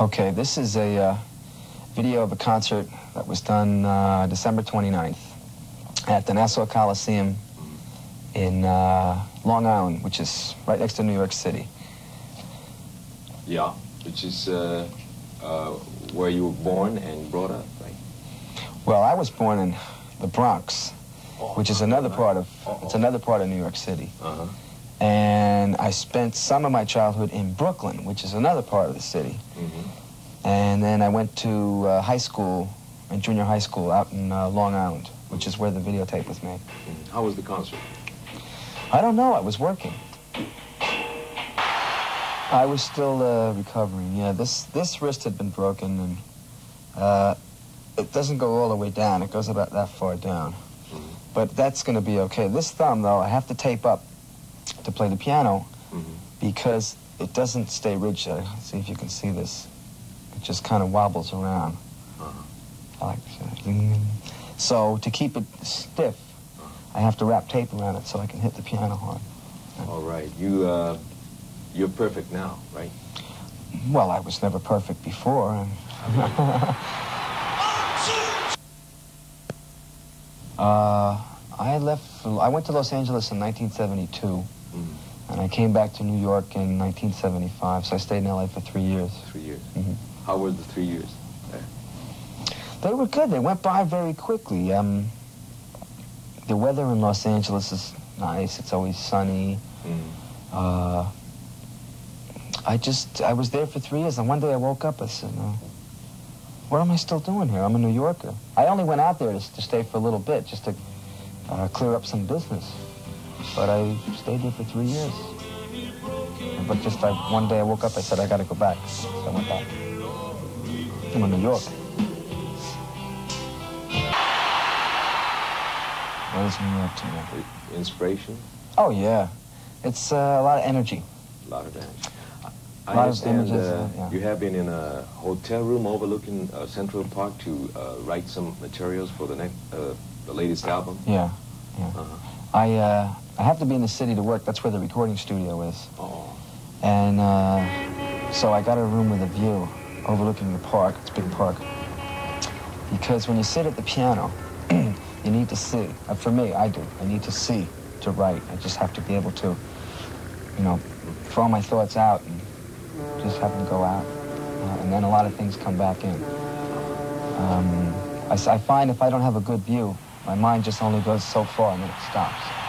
Okay, this is a uh, video of a concert that was done uh, December 29th at the Nassau Coliseum in uh, Long Island, which is right next to New York City. Yeah, which is uh, uh, where you were born and brought up, right? Well, I was born in the Bronx, Oh, which is another part of Oh, it's oh. another part of New York City. Uh-huh. And I spent some of my childhood in Brooklyn, which is another part of the city. hmm And then I went to uh, high school, and junior high school out in uh, Long Island, which is where the videotape was made. hmm How was the concert? I don't know. I was working. I was still uh, recovering. Yeah, this this wrist had been broken, and uh, it doesn't go all the way down. It goes about that far down. Mhm. But that's going to be okay. This thumb, though, I have to tape up to play the piano hmm because it doesn't stay rigid. Let's see if you can see this. It just kind of wobbles around. Uh-huh. Like this. So to keep it stiff, I have to wrap tape around it so I can hit the piano hard. All right. You, uh, you're perfect now, right? Well, I was never perfect before. uh, I left. I went to Los Angeles in 1972, Mhm. And I came back to New York in 1975. So I stayed in LA for three years. Three years. Mhm. How were the three years there? They were good. They went by very quickly. Um, the weather in Los Angeles is nice. It's always sunny. Mhm. Uh, I just, I was there for three years, and one day I woke up, I said, no, what am I still doing here? I'm a New Yorker. I only went out there to, to stay for a little bit, just to uh, clear up some business. But I stayed there for three years. But just I, one day I woke up, I said, I gotta go back. So I went back. I'm in New York. What is New York to me? Inspiration? Oh, yeah. It's uh, a lot of energy. A lot of energy. I Lot of understand images, uh, yeah. you have been in a hotel room overlooking uh, Central Park to uh, write some materials for the next, uh, the latest album. Yeah, yeah. Uh-huh. I, uh, I have to be in the city to work. That's where the recording studio is. Oh, And uh, so I got a room with a view overlooking the park. It's a big park. Because when you sit at the piano, you need to see. Uh, for me, I do. I need to see to write. I just have to be able to, you know, throw my thoughts out and just have them go out. Uh, and then a lot of things come back in. Um, I, I find if I don't have a good view, my mind just only goes so far and then it stops.